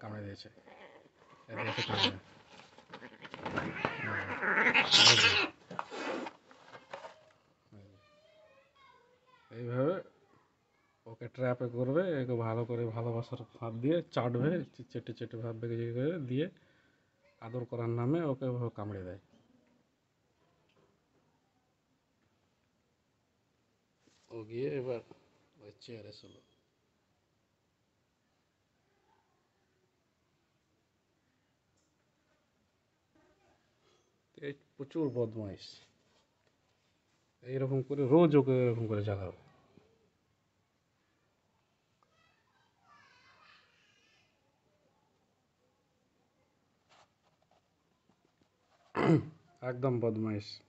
কামড়ে দিয়েছে এবার এসে কামড়ে দেয়। হুম, এই যে। এই যে। এইভাবে ওকে ট্র্যাপে করবে একে ভালো করে ভালোবাসার ভাব দিয়ে চাটবে চেটে চেটে ভাব করে দিয়ে আদর করার নামে ওকে কামড়ে দেয় ও গিয়ে এবার ওই চেয়ারে ছিল এই প্রচুর বদমাইশ। এইরকম করে রোজ ওকে এরকম করে জাগাও। একদম বদমাইশ।